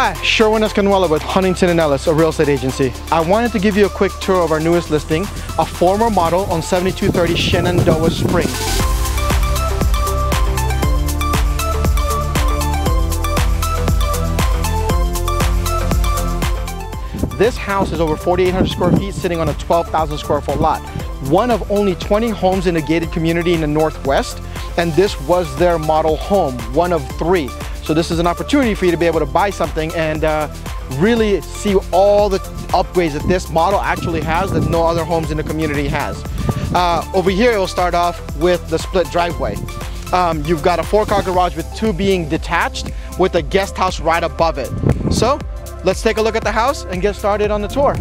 Hi, Sherwin Escanuela with Huntington & Ellis, a real estate agency. I wanted to give you a quick tour of our newest listing, a former model on 7230 Shenandoah Springs. This house is over 4,800 square feet sitting on a 12,000 square foot lot. One of only 20 homes in a gated community in the Northwest, and this was their model home, one of three. So this is an opportunity for you to be able to buy something and uh, really see all the upgrades that this model actually has that no other homes in the community has. Uh, over here, it'll start off with the split driveway. Um, you've got a four car garage with two being detached with a guest house right above it. So let's take a look at the house and get started on the tour.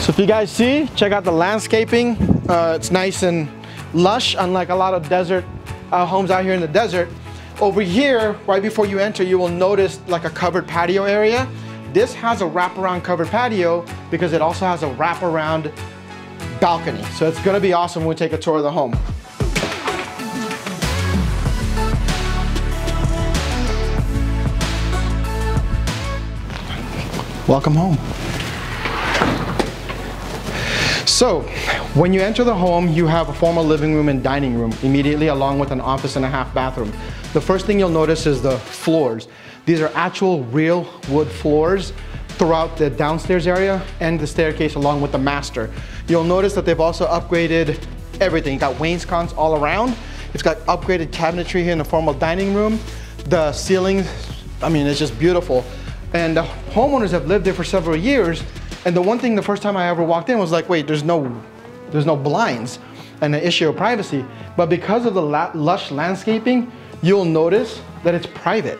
So if you guys see, check out the landscaping. Uh, it's nice and lush, unlike a lot of desert uh, homes out here in the desert. Over here, right before you enter, you will notice like a covered patio area. This has a wraparound covered patio because it also has a wraparound balcony. So it's gonna be awesome when we take a tour of the home. Welcome home. So, when you enter the home, you have a formal living room and dining room immediately along with an office and a half bathroom. The first thing you'll notice is the floors. These are actual real wood floors throughout the downstairs area and the staircase along with the master. You'll notice that they've also upgraded everything. You got wainscots all around. It's got upgraded cabinetry here in the formal dining room. The ceilings, I mean, it's just beautiful. And the homeowners have lived there for several years and the one thing the first time I ever walked in was like, wait, there's no, there's no blinds and the issue of privacy. But because of the lush landscaping, you'll notice that it's private.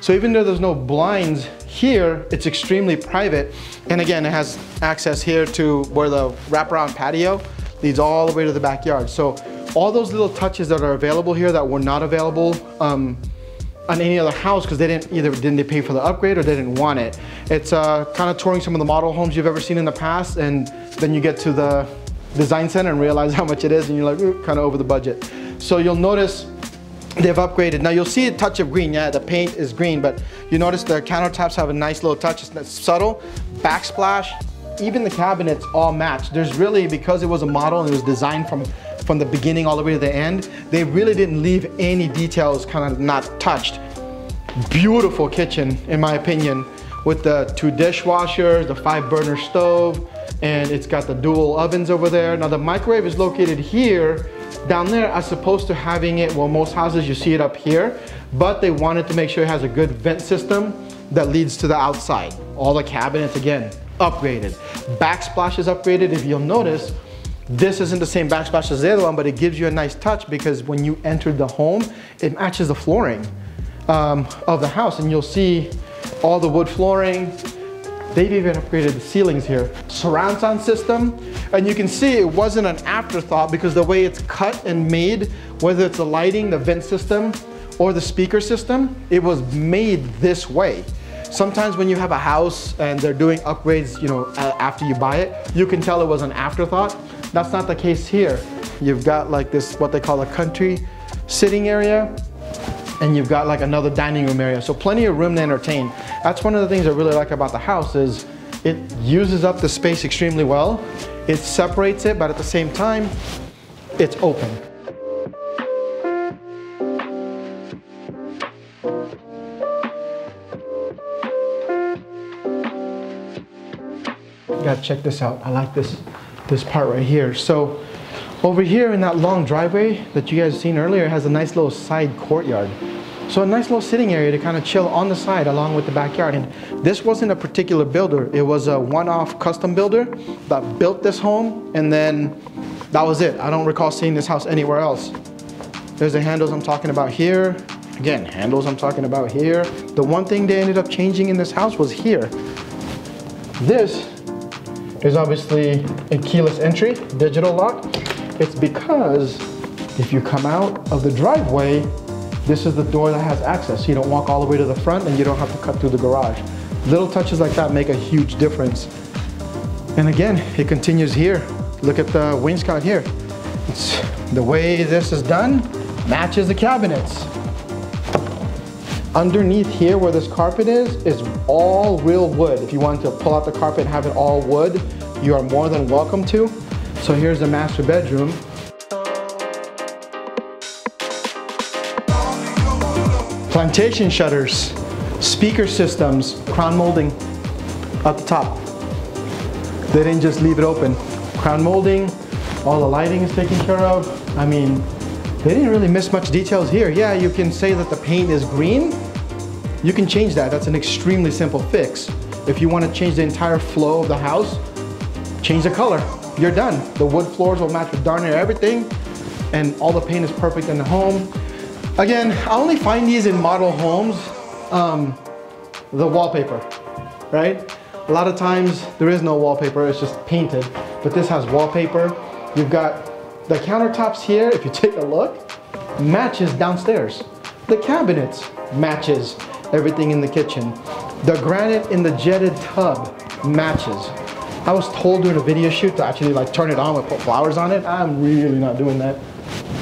So even though there's no blinds here, it's extremely private. And again, it has access here to where the wraparound patio leads all the way to the backyard. So all those little touches that are available here that were not available um, on any other house because they didn't either didn't they pay for the upgrade or they didn't want it. It's uh, kind of touring some of the model homes you've ever seen in the past and then you get to the design center and realize how much it is and you're like kind of over the budget. So you'll notice they've upgraded. Now you'll see a touch of green. Yeah, the paint is green, but you notice the countertops have a nice little touch. It's subtle. Backsplash, even the cabinets all match. There's really, because it was a model and it was designed from from the beginning all the way to the end, they really didn't leave any details kind of not touched. Beautiful kitchen, in my opinion, with the two dishwashers, the five burner stove, and it's got the dual ovens over there. Now the microwave is located here, down there, as opposed to having it, well, most houses you see it up here, but they wanted to make sure it has a good vent system that leads to the outside. All the cabinets, again, upgraded. Backsplash is upgraded. If you'll notice, this isn't the same backsplash as the other one, but it gives you a nice touch because when you enter the home, it matches the flooring um, of the house and you'll see all the wood flooring. They've even upgraded the ceilings here. Surround sound system, and you can see it wasn't an afterthought because the way it's cut and made, whether it's the lighting, the vent system, or the speaker system, it was made this way. Sometimes when you have a house and they're doing upgrades, you know, after you buy it, you can tell it was an afterthought. That's not the case here. You've got like this, what they call a country sitting area, and you've got like another dining room area. So plenty of room to entertain. That's one of the things I really like about the house is it uses up the space extremely well. It separates it, but at the same time, it's open. Gotta check this out. I like this this part right here. So over here in that long driveway that you guys seen earlier has a nice little side courtyard. So a nice little sitting area to kind of chill on the side along with the backyard. And this wasn't a particular builder. It was a one-off custom builder that built this home and then that was it. I don't recall seeing this house anywhere else. There's the handles I'm talking about here. Again, handles I'm talking about here. The one thing they ended up changing in this house was here. This is obviously a keyless entry, digital lock. It's because if you come out of the driveway, this is the door that has access. You don't walk all the way to the front and you don't have to cut through the garage. Little touches like that make a huge difference. And again, it continues here. Look at the wainscot here. It's, the way this is done matches the cabinets. Underneath here where this carpet is, is all real wood. If you want to pull out the carpet and have it all wood, you are more than welcome to. So here's the master bedroom. Plantation shutters, speaker systems, crown molding up the top. They didn't just leave it open. Crown molding, all the lighting is taken care of. I mean, they didn't really miss much details here. Yeah, you can say that the paint is green. You can change that. That's an extremely simple fix. If you want to change the entire flow of the house, change the color. You're done. The wood floors will match with darn near everything and all the paint is perfect in the home. Again, I only find these in model homes, um, the wallpaper, right? A lot of times there is no wallpaper, it's just painted, but this has wallpaper. You've got the countertops here, if you take a look, matches downstairs. The cabinets matches everything in the kitchen. The granite in the jetted tub matches. I was told during a video shoot to actually like turn it on and put flowers on it. I'm really not doing that.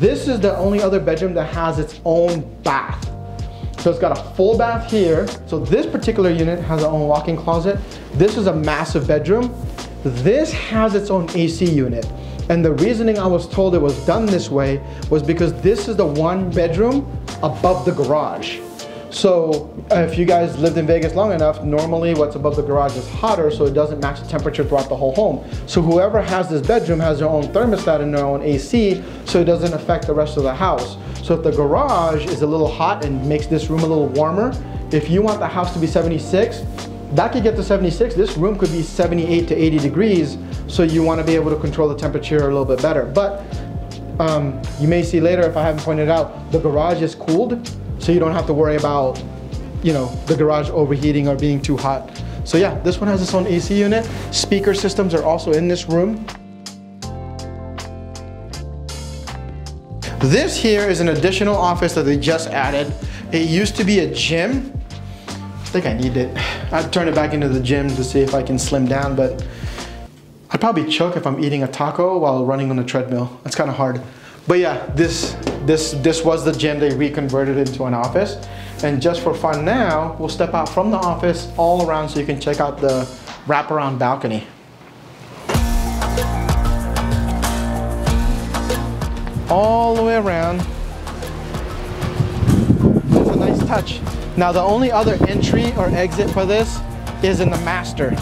This is the only other bedroom that has its own bath. So it's got a full bath here. So this particular unit has its own walk-in closet. This is a massive bedroom. This has its own AC unit. And the reasoning I was told it was done this way was because this is the one bedroom above the garage. So if you guys lived in Vegas long enough, normally what's above the garage is hotter so it doesn't match the temperature throughout the whole home. So whoever has this bedroom has their own thermostat and their own AC so it doesn't affect the rest of the house. So if the garage is a little hot and makes this room a little warmer, if you want the house to be 76, that could get to 76. This room could be 78 to 80 degrees. So you wanna be able to control the temperature a little bit better. But um, you may see later if I haven't pointed out, the garage is cooled so you don't have to worry about, you know, the garage overheating or being too hot. So yeah, this one has its own AC unit. Speaker systems are also in this room. This here is an additional office that they just added. It used to be a gym. I think I need it. I'd turn it back into the gym to see if I can slim down, but I'd probably choke if I'm eating a taco while running on a treadmill. That's kind of hard. But yeah, this, this, this was the gym they reconverted into an office. And just for fun now, we'll step out from the office all around so you can check out the wraparound balcony. All the way around. It's a nice touch. Now the only other entry or exit for this is in the master.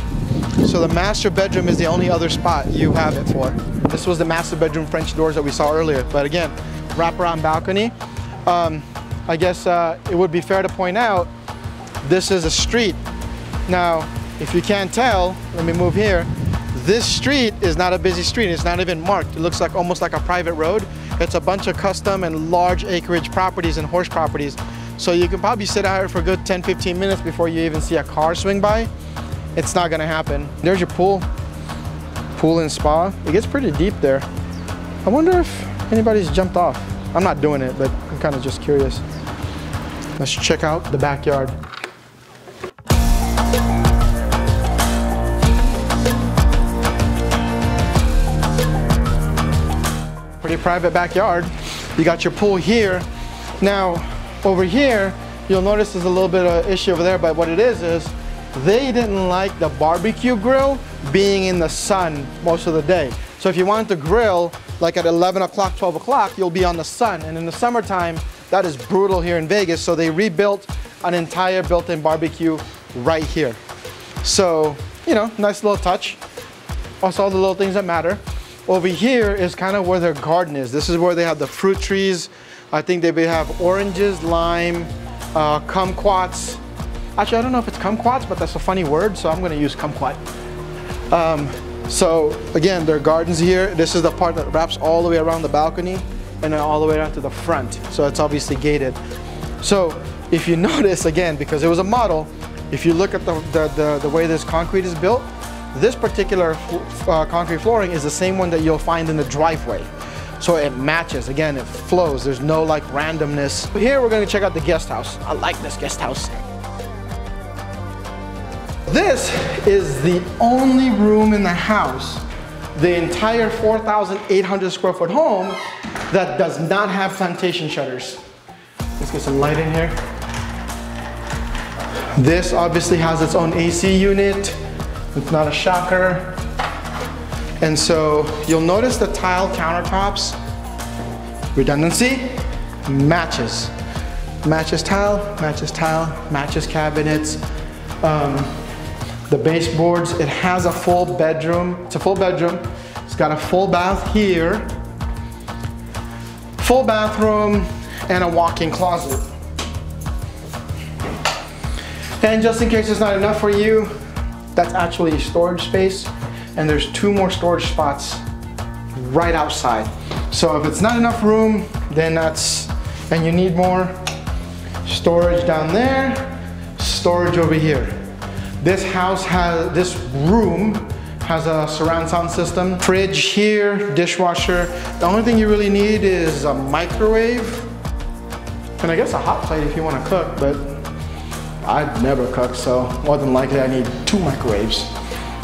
So the master bedroom is the only other spot you have it for. This was the master bedroom French doors that we saw earlier. But again, wraparound balcony. Um, I guess uh, it would be fair to point out, this is a street. Now, if you can't tell, let me move here. This street is not a busy street. It's not even marked. It looks like almost like a private road. It's a bunch of custom and large acreage properties and horse properties. So you can probably sit out here for a good 10, 15 minutes before you even see a car swing by. It's not gonna happen. There's your pool pool and spa. It gets pretty deep there. I wonder if anybody's jumped off. I'm not doing it, but I'm kind of just curious. Let's check out the backyard. Pretty private backyard. You got your pool here. Now, over here, you'll notice there's a little bit of issue over there, but what it is is they didn't like the barbecue grill being in the sun most of the day. So if you wanted to grill like at 11 o'clock, 12 o'clock, you'll be on the sun. And in the summertime, that is brutal here in Vegas. So they rebuilt an entire built-in barbecue right here. So, you know, nice little touch. Also all the little things that matter. Over here is kind of where their garden is. This is where they have the fruit trees. I think they have oranges, lime, uh, kumquats. Actually, I don't know if it's kumquats, but that's a funny word, so I'm gonna use kumquat. Um, so again, there are gardens here. This is the part that wraps all the way around the balcony and then all the way down to the front. So it's obviously gated. So if you notice again, because it was a model, if you look at the, the, the, the way this concrete is built, this particular uh, concrete flooring is the same one that you'll find in the driveway. So it matches, again, it flows. There's no like randomness. Here we're gonna check out the guest house. I like this guest house. This is the only room in the house, the entire 4,800 square foot home that does not have plantation shutters. Let's get some light in here. This obviously has its own AC unit. It's not a shocker. And so you'll notice the tile countertops, redundancy, matches. Matches tile, matches tile, matches cabinets. Um, the baseboards, it has a full bedroom. It's a full bedroom. It's got a full bath here, full bathroom, and a walk-in closet. And just in case it's not enough for you, that's actually storage space and there's two more storage spots right outside. So if it's not enough room, then that's, and you need more, storage down there, storage over here. This house has, this room has a surround sound system, fridge here, dishwasher. The only thing you really need is a microwave, and I guess a hot plate if you wanna cook, but I've never cooked, so more than likely I need two microwaves.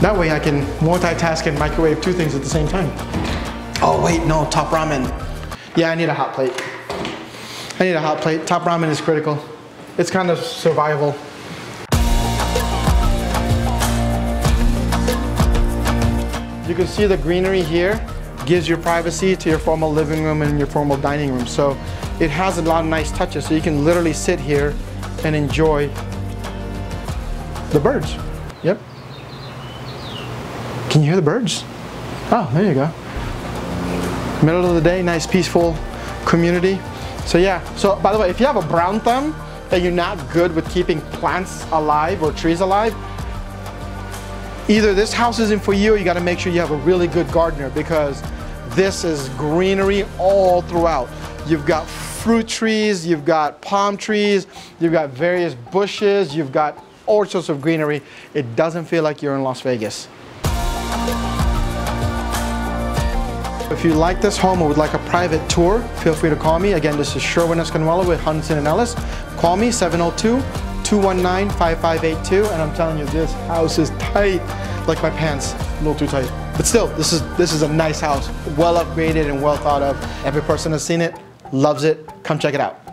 That way I can multitask and microwave two things at the same time. Oh wait, no, top ramen. Yeah, I need a hot plate. I need a hot plate. Top ramen is critical. It's kind of survival. You can see the greenery here gives your privacy to your formal living room and your formal dining room. So it has a lot of nice touches. So you can literally sit here and enjoy the birds. Yep. Can you hear the birds? Oh, there you go. Middle of the day, nice peaceful community. So yeah, so by the way, if you have a brown thumb and you're not good with keeping plants alive or trees alive, either this house isn't for you or you gotta make sure you have a really good gardener because this is greenery all throughout. You've got fruit trees, you've got palm trees, you've got various bushes, you've got all sorts of greenery. It doesn't feel like you're in Las Vegas. If you like this home or would like a private tour, feel free to call me. Again, this is Sherwin Escanuela with Huntington & Ellis. Call me 702-219-5582 and I'm telling you this house is tight like my pants, a little too tight. But still, this is this is a nice house, well upgraded and well thought of. Every person has seen it, loves it. Come check it out.